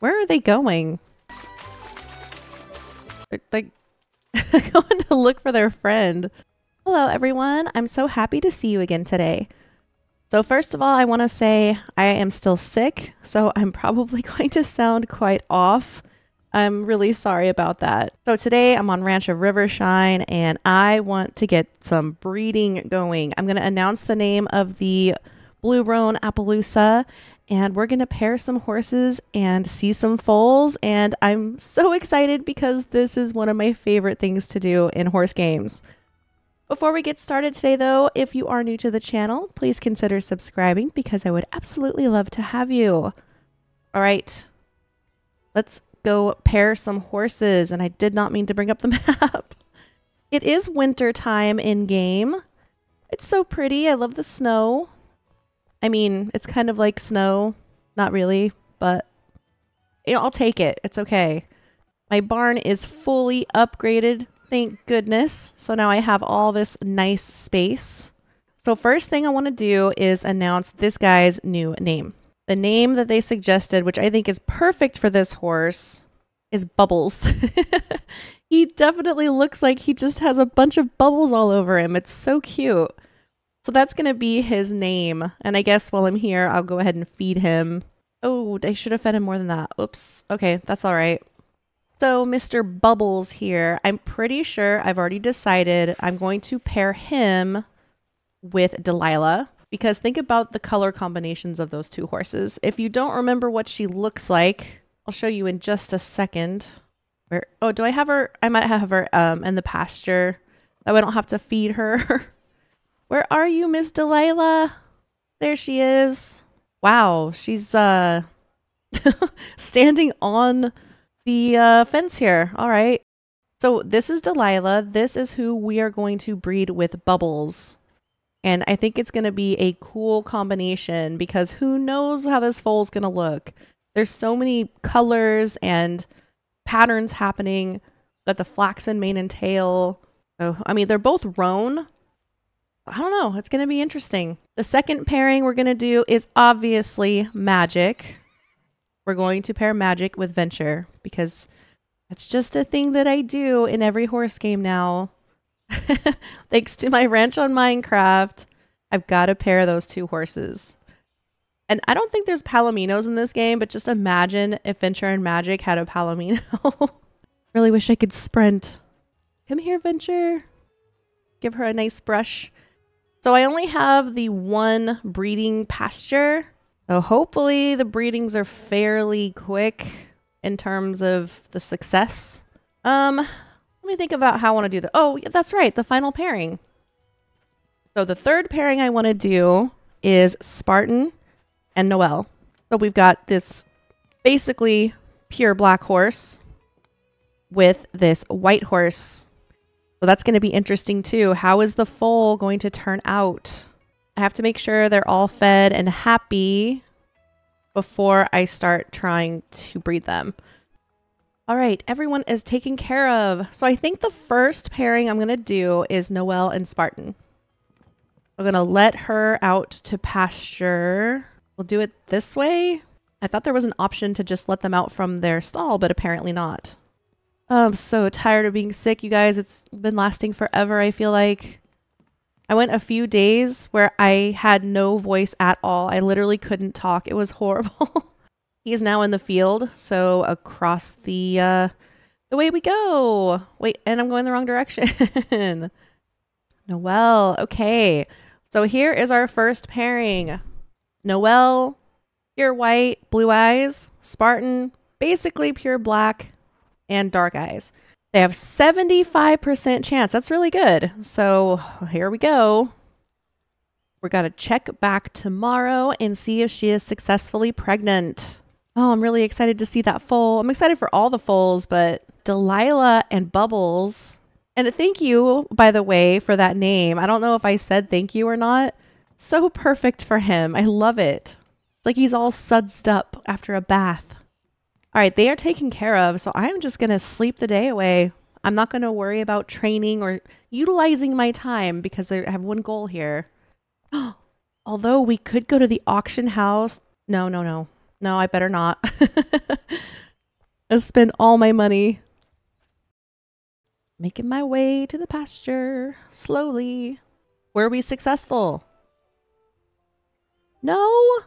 Where are they going? They're like going to look for their friend. Hello, everyone. I'm so happy to see you again today. So, first of all, I want to say I am still sick, so I'm probably going to sound quite off. I'm really sorry about that. So, today I'm on Ranch of Rivershine and I want to get some breeding going. I'm going to announce the name of the Blue Roan Appaloosa and we're going to pair some horses and see some foals. And I'm so excited because this is one of my favorite things to do in horse games. Before we get started today, though, if you are new to the channel, please consider subscribing because I would absolutely love to have you. All right, let's go pair some horses. And I did not mean to bring up the map. It is winter time in game. It's so pretty. I love the snow. I mean, it's kind of like snow. Not really, but you know, I'll take it. It's okay. My barn is fully upgraded. Thank goodness. So now I have all this nice space. So first thing I want to do is announce this guy's new name. The name that they suggested, which I think is perfect for this horse, is Bubbles. he definitely looks like he just has a bunch of bubbles all over him. It's so cute. So that's going to be his name. And I guess while I'm here, I'll go ahead and feed him. Oh, I should have fed him more than that. Oops. Okay, that's all right. So Mr. Bubbles here, I'm pretty sure I've already decided I'm going to pair him with Delilah because think about the color combinations of those two horses. If you don't remember what she looks like, I'll show you in just a second. Where oh, do I have her? I might have her um in the pasture. That way I don't have to feed her. Where are you, Miss Delilah? There she is. Wow, she's uh standing on the uh, fence here. All right. So this is Delilah. This is who we are going to breed with Bubbles. And I think it's going to be a cool combination because who knows how this foal is going to look. There's so many colors and patterns happening. Got the flaxen mane and tail. Oh, I mean, they're both roan, I don't know. It's going to be interesting. The second pairing we're going to do is obviously magic. We're going to pair magic with venture because that's just a thing that I do in every horse game now. Thanks to my ranch on Minecraft, I've got to pair those two horses. And I don't think there's palominos in this game, but just imagine if Venture and Magic had a palomino. really wish I could sprint. Come here, Venture. Give her a nice brush. So I only have the one breeding pasture. So hopefully the breedings are fairly quick in terms of the success. Um, let me think about how I want to do that. Oh, that's right, the final pairing. So the third pairing I want to do is Spartan and Noelle. So we've got this basically pure black horse with this white horse so that's going to be interesting too. How is the foal going to turn out? I have to make sure they're all fed and happy before I start trying to breed them. All right, everyone is taken care of. So I think the first pairing I'm going to do is Noelle and Spartan. I'm going to let her out to pasture. We'll do it this way. I thought there was an option to just let them out from their stall, but apparently not. I'm so tired of being sick, you guys. It's been lasting forever, I feel like. I went a few days where I had no voice at all. I literally couldn't talk. It was horrible. he is now in the field, so across the uh the way we go. Wait, and I'm going the wrong direction. Noelle, Okay. So here is our first pairing. Noelle, pure white, blue eyes. Spartan, basically pure black and dark eyes. They have 75% chance. That's really good. So here we go. We're going to check back tomorrow and see if she is successfully pregnant. Oh, I'm really excited to see that foal. I'm excited for all the foals, but Delilah and Bubbles. And thank you, by the way, for that name. I don't know if I said thank you or not. So perfect for him. I love it. It's like he's all sudsed up after a bath. All right, they are taken care of. So I'm just going to sleep the day away. I'm not going to worry about training or utilizing my time because I have one goal here. Although we could go to the auction house. No, no, no. No, I better not. I spent all my money. Making my way to the pasture slowly. Were we successful? No?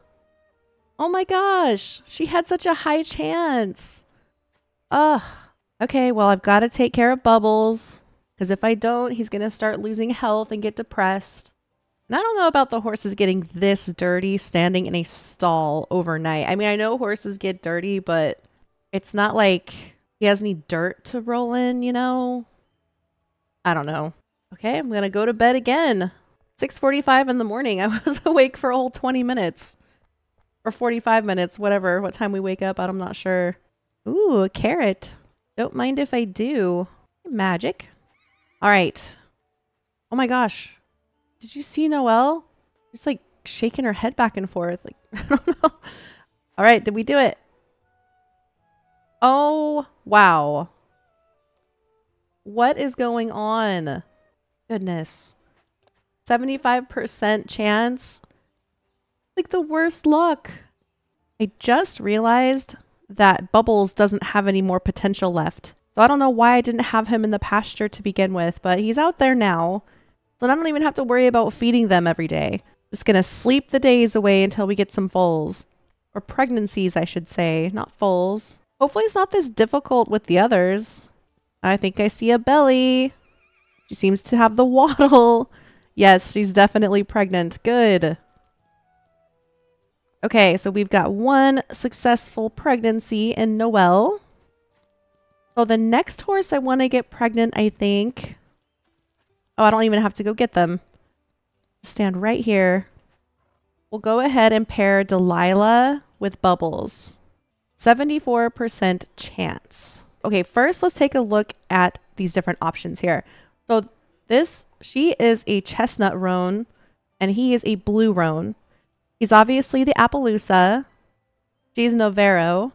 Oh my gosh. She had such a high chance. Ugh. Okay, well, I've got to take care of Bubbles. Because if I don't, he's going to start losing health and get depressed. And I don't know about the horses getting this dirty standing in a stall overnight. I mean, I know horses get dirty, but it's not like he has any dirt to roll in, you know? I don't know. Okay, I'm going to go to bed again. 6:45 in the morning. I was awake for a whole 20 minutes. Or 45 minutes, whatever. What time we wake up, I'm not sure. Ooh, a carrot. Don't mind if I do. Magic. All right. Oh my gosh. Did you see Noelle? Just like shaking her head back and forth. Like, I don't know. All right. Did we do it? Oh, wow. What is going on? Goodness. 75% chance. Like the worst luck. I just realized that Bubbles doesn't have any more potential left. So I don't know why I didn't have him in the pasture to begin with, but he's out there now. So I don't even have to worry about feeding them every day. Just gonna sleep the days away until we get some foals. Or pregnancies, I should say, not foals. Hopefully it's not this difficult with the others. I think I see a belly. She seems to have the waddle. Yes, she's definitely pregnant. Good. Okay, so we've got one successful pregnancy in Noelle. So the next horse I want to get pregnant, I think. Oh, I don't even have to go get them. Stand right here. We'll go ahead and pair Delilah with Bubbles. 74% chance. Okay, first let's take a look at these different options here. So this, she is a chestnut roan and he is a blue roan. He's obviously the Appaloosa. She's Novero.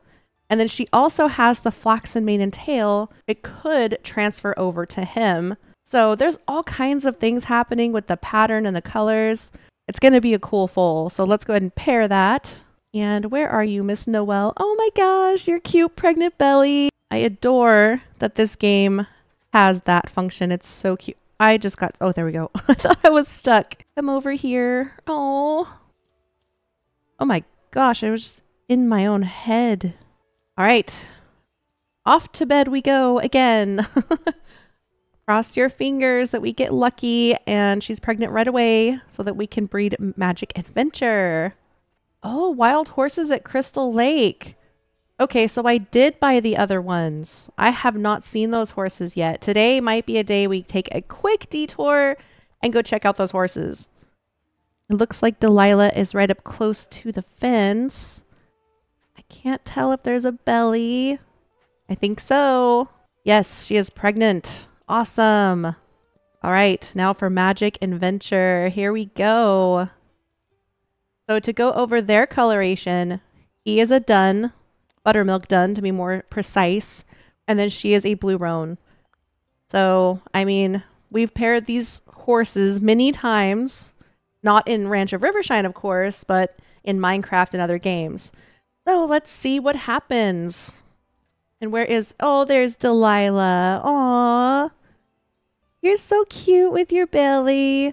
And then she also has the flaxen mane and tail. It could transfer over to him. So there's all kinds of things happening with the pattern and the colors. It's going to be a cool foal. So let's go ahead and pair that. And where are you, Miss Noelle? Oh my gosh, your cute pregnant belly. I adore that this game has that function. It's so cute. I just got, oh, there we go. I thought I was stuck. Come over here. Oh, oh my gosh, I was in my own head. All right. Off to bed we go again. Cross your fingers that we get lucky and she's pregnant right away so that we can breed Magic and Venture. Oh, wild horses at Crystal Lake. Okay, so I did buy the other ones. I have not seen those horses yet. Today might be a day we take a quick detour and go check out those horses. It looks like Delilah is right up close to the fence. I can't tell if there's a belly. I think so. Yes, she is pregnant. Awesome. All right, now for Magic and Venture. Here we go. So to go over their coloration, he is a dun, buttermilk dun to be more precise, and then she is a blue roan. So, I mean, we've paired these horses many times, not in Ranch of Rivershine, of course, but in Minecraft and other games. So let's see what happens. And where is... Oh, there's Delilah. Aw. You're so cute with your belly.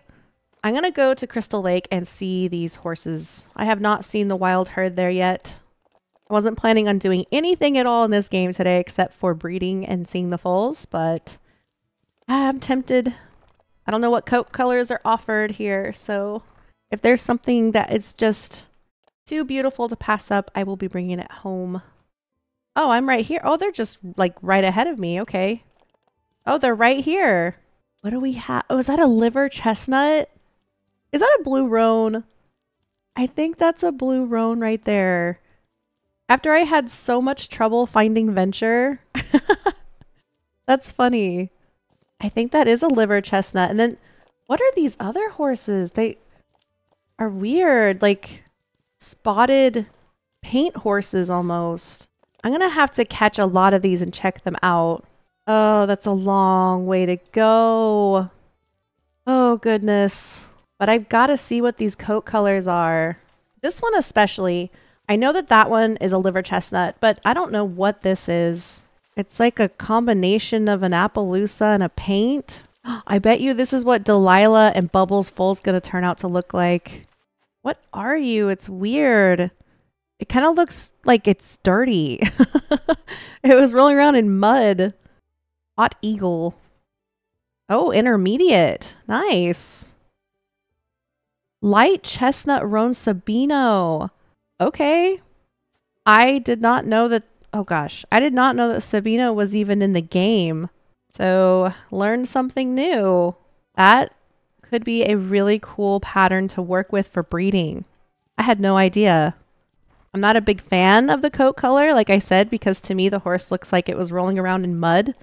I'm going to go to Crystal Lake and see these horses. I have not seen the wild herd there yet. I wasn't planning on doing anything at all in this game today except for breeding and seeing the foals, but I'm tempted. I don't know what coat colors are offered here, so if there's something that is just too beautiful to pass up, I will be bringing it home. Oh, I'm right here. Oh, they're just like right ahead of me. Okay. Oh, they're right here. What do we have? Oh, is that a liver chestnut? Is that a blue roan? I think that's a blue roan right there. After I had so much trouble finding Venture. that's funny. I think that is a liver chestnut. And then what are these other horses? They are weird. Like spotted paint horses almost. I'm going to have to catch a lot of these and check them out. Oh, that's a long way to go. Oh, goodness. But I've got to see what these coat colors are. This one especially. I know that that one is a liver chestnut, but I don't know what this is. It's like a combination of an Appaloosa and a paint. I bet you this is what Delilah and Bubbles Full's gonna turn out to look like. What are you? It's weird. It kind of looks like it's dirty. it was rolling around in mud. Hot Eagle. Oh, intermediate. Nice. Light Chestnut Roan Sabino. Okay. I did not know that. Oh gosh. I did not know that Sabino was even in the game. So, learn something new. That could be a really cool pattern to work with for breeding. I had no idea. I'm not a big fan of the coat color, like I said, because to me the horse looks like it was rolling around in mud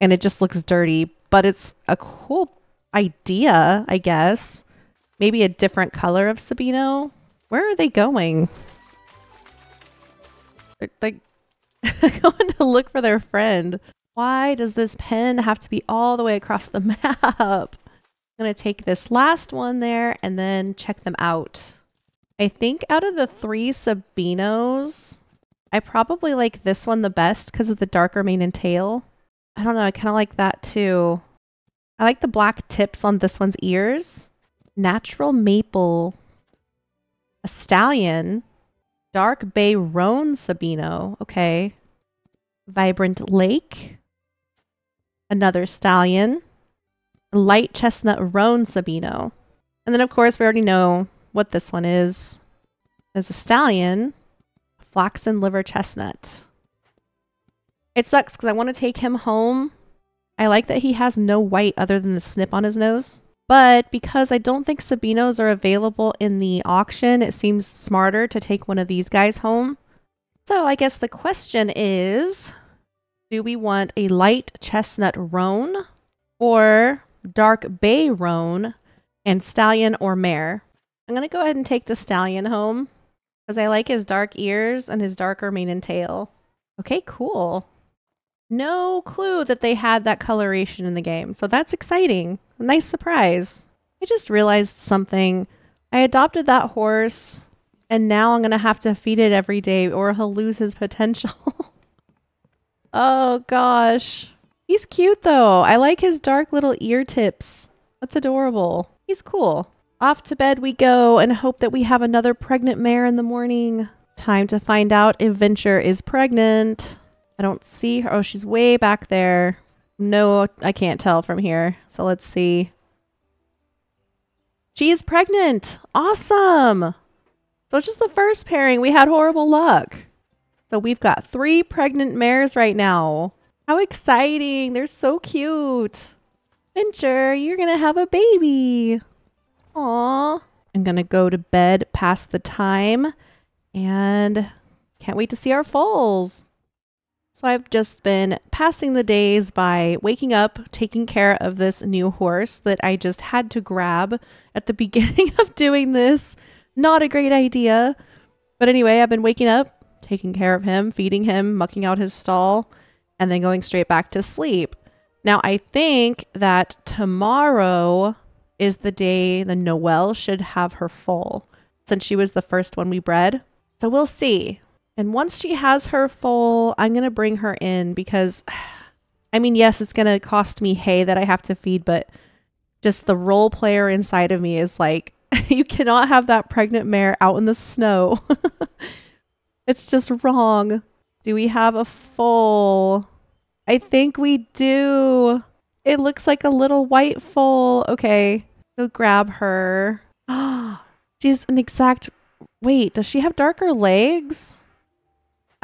and it just looks dirty, but it's a cool idea, I guess. Maybe a different color of Sabino. Where are they going? They're like going to look for their friend. Why does this pen have to be all the way across the map? I'm going to take this last one there and then check them out. I think out of the three Sabinos, I probably like this one the best because of the darker mane and tail. I don't know, I kind of like that too. I like the black tips on this one's ears. Natural maple. A stallion. Dark bay roan Sabino. Okay. Vibrant lake. Another stallion. Light chestnut roan Sabino. And then of course we already know what this one is. Is a stallion. Flaxen liver chestnut. It sucks because I want to take him home. I like that he has no white other than the snip on his nose. But because I don't think Sabinos are available in the auction, it seems smarter to take one of these guys home. So I guess the question is, do we want a light chestnut roan or dark bay roan and stallion or mare? I'm going to go ahead and take the stallion home because I like his dark ears and his darker mane and tail. Okay, cool no clue that they had that coloration in the game. So that's exciting. Nice surprise. I just realized something. I adopted that horse and now I'm going to have to feed it every day or he'll lose his potential. oh gosh. He's cute though. I like his dark little ear tips. That's adorable. He's cool. Off to bed we go and hope that we have another pregnant mare in the morning. Time to find out if Venture is pregnant. I don't see her. Oh, she's way back there. No, I can't tell from here. So let's see. She is pregnant. Awesome. So it's just the first pairing. We had horrible luck. So we've got three pregnant mares right now. How exciting. They're so cute. Venture, you're going to have a baby. Aw. I'm going to go to bed past the time and can't wait to see our foals. So I've just been passing the days by waking up, taking care of this new horse that I just had to grab at the beginning of doing this. Not a great idea. But anyway, I've been waking up, taking care of him, feeding him, mucking out his stall, and then going straight back to sleep. Now, I think that tomorrow is the day the Noelle should have her foal since she was the first one we bred. So we'll see. And once she has her foal, I'm going to bring her in because, I mean, yes, it's going to cost me hay that I have to feed, but just the role player inside of me is like, you cannot have that pregnant mare out in the snow. it's just wrong. Do we have a foal? I think we do. It looks like a little white foal. Okay, go grab her. She's an exact. Wait, does she have darker legs?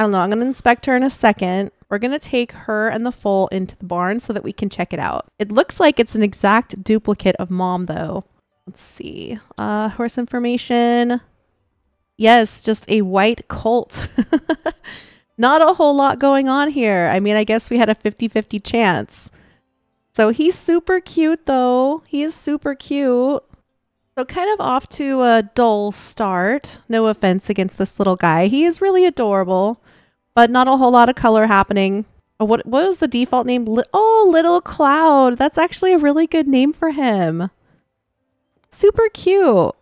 I don't know. I'm going to inspect her in a second. We're going to take her and the foal into the barn so that we can check it out. It looks like it's an exact duplicate of mom though. Let's see. Uh, horse information. Yes, just a white colt. Not a whole lot going on here. I mean, I guess we had a 50-50 chance. So he's super cute though. He is super cute. So kind of off to a dull start. No offense against this little guy. He is really adorable but not a whole lot of color happening. Oh, what what was the default name? Oh, Little Cloud. That's actually a really good name for him. Super cute.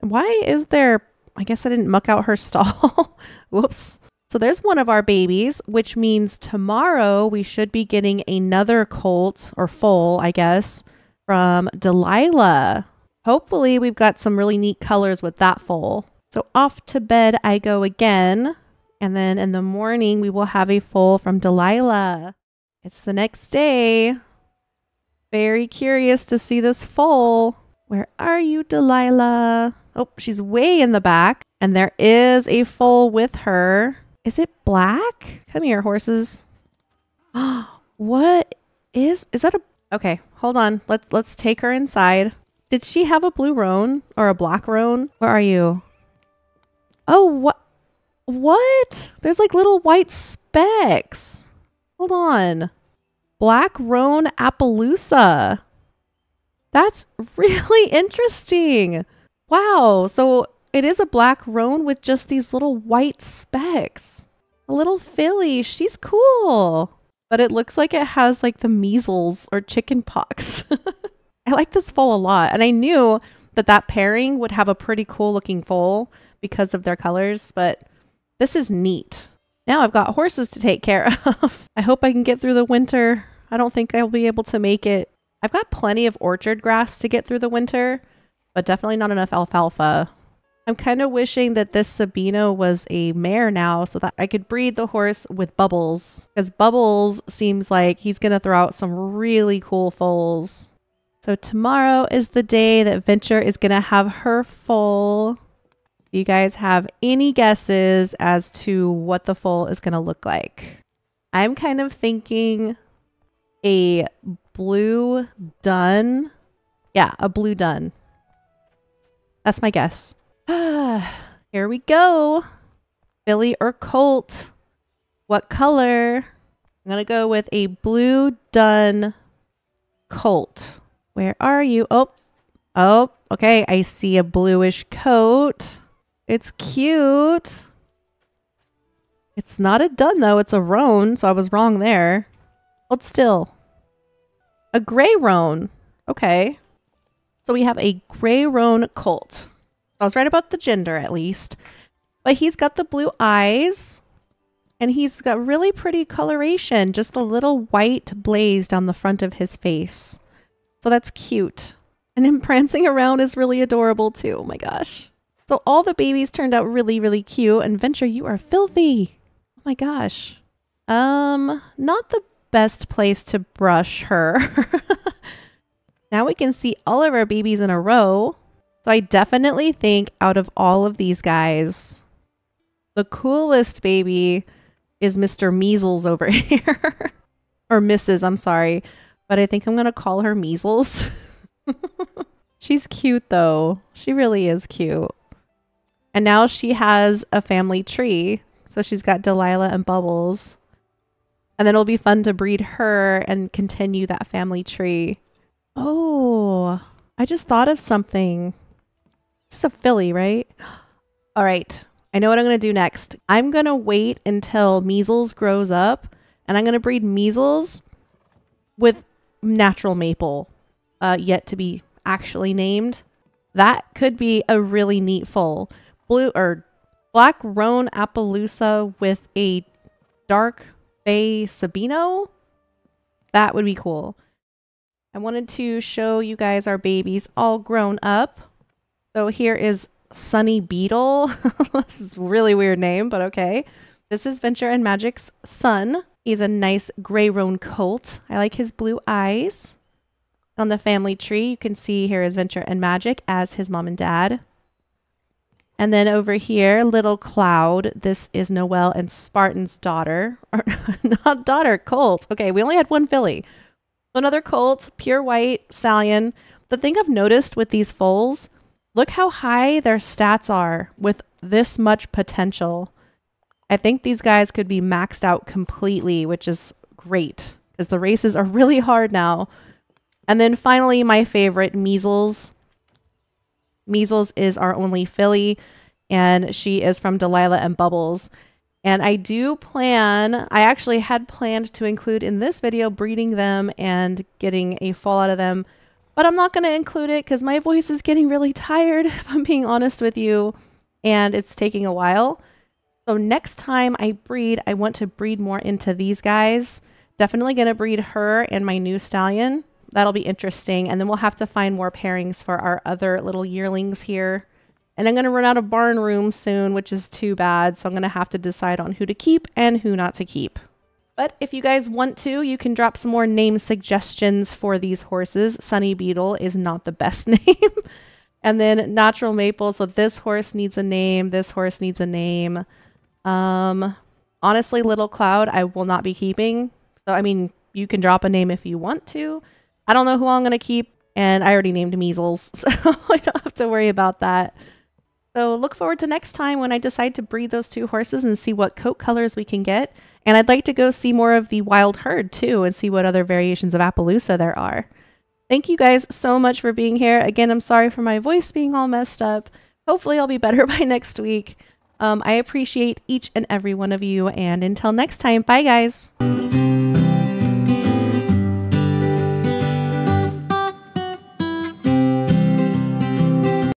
Why is there I guess I didn't muck out her stall. Whoops. So there's one of our babies, which means tomorrow we should be getting another colt or foal, I guess, from Delilah. Hopefully, we've got some really neat colors with that foal. So off to bed I go again. And then in the morning, we will have a foal from Delilah. It's the next day. Very curious to see this foal. Where are you, Delilah? Oh, she's way in the back. And there is a foal with her. Is it black? Come here, horses. what is is that a Okay, hold on. Let's let's take her inside. Did she have a blue roan or a black roan? Where are you? Oh, what what? There's like little white specks. Hold on. Black roan Appaloosa. That's really interesting. Wow. So it is a black roan with just these little white specks. A little filly. She's cool. But it looks like it has like the measles or chicken pox. I like this foal a lot. And I knew that that pairing would have a pretty cool looking foal because of their colors. But this is neat. Now I've got horses to take care of. I hope I can get through the winter. I don't think I'll be able to make it. I've got plenty of orchard grass to get through the winter, but definitely not enough alfalfa. I'm kind of wishing that this Sabino was a mare now so that I could breed the horse with Bubbles. Because Bubbles seems like he's going to throw out some really cool foals. So tomorrow is the day that Venture is going to have her foal. Do you guys have any guesses as to what the foal is going to look like? I'm kind of thinking a blue dun. Yeah, a blue dun. That's my guess. Here we go. Filly or Colt? What color? I'm going to go with a blue dun Colt. Where are you? Oh, oh, okay. I see a bluish coat. It's cute. It's not a dun though. It's a roan, so I was wrong there. Hold still. A gray roan. Okay. So we have a gray roan colt. I was right about the gender at least. But he's got the blue eyes and he's got really pretty coloration, just a little white blaze down the front of his face. So that's cute. And him prancing around is really adorable too. Oh my gosh. So all the babies turned out really, really cute. And Venture, you are filthy. Oh my gosh. Um, not the best place to brush her. now we can see all of our babies in a row. So I definitely think out of all of these guys, the coolest baby is Mr. Measles over here. or Mrs., I'm sorry. But I think I'm going to call her Measles. She's cute though. She really is cute. And now she has a family tree. So she's got Delilah and Bubbles. And then it'll be fun to breed her and continue that family tree. Oh, I just thought of something. Is a filly, right? All right. I know what I'm going to do next. I'm going to wait until measles grows up and I'm going to breed measles with natural maple uh, yet to be actually named. That could be a really neat foal. Blue or black roan Appaloosa with a dark bay Sabino. That would be cool. I wanted to show you guys our babies all grown up. So here is Sunny Beetle. this is really weird name, but okay. This is Venture and Magic's son. He's a nice gray roan colt. I like his blue eyes. On the family tree, you can see here is Venture and Magic as his mom and dad. And then over here, Little Cloud. This is Noelle and Spartan's daughter. Or not daughter, colt. Okay, we only had one filly. Another colt, pure white stallion. The thing I've noticed with these foals Look how high their stats are with this much potential. I think these guys could be maxed out completely, which is great because the races are really hard now. And then finally, my favorite, Measles. Measles is our only filly, and she is from Delilah and Bubbles. And I do plan, I actually had planned to include in this video breeding them and getting a fall out of them but I'm not going to include it because my voice is getting really tired, if I'm being honest with you. and it's taking a while. So next time I breed, I want to breed more into these guys. Definitely going to breed her and my new stallion. That'll be interesting. And then we'll have to find more pairings for our other little yearlings here. And I'm going to run out of barn room soon, which is too bad. So I'm going to have to decide on who to keep and who not to keep. But if you guys want to, you can drop some more name suggestions for these horses. Sunny Beetle is not the best name. and then Natural Maple. So this horse needs a name. This horse needs a name. Um, honestly, Little Cloud, I will not be keeping. So, I mean, you can drop a name if you want to. I don't know who I'm going to keep. And I already named Measles. So I don't have to worry about that. So look forward to next time when I decide to breed those two horses and see what coat colors we can get. And I'd like to go see more of the wild herd too and see what other variations of Appaloosa there are. Thank you guys so much for being here. Again, I'm sorry for my voice being all messed up. Hopefully I'll be better by next week. Um, I appreciate each and every one of you. And until next time, bye guys.